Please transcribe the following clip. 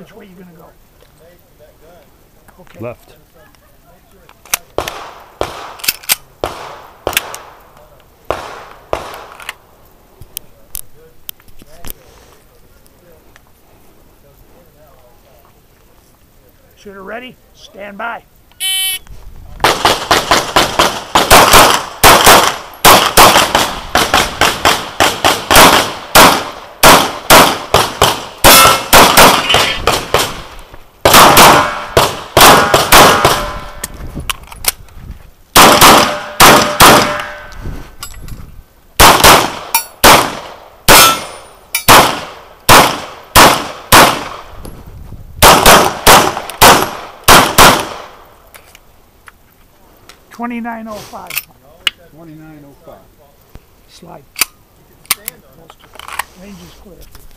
Which way you gonna go? Okay. Left. Shooter ready? Stand by. Twenty-nine oh five. 2905. Slide. Range is clear.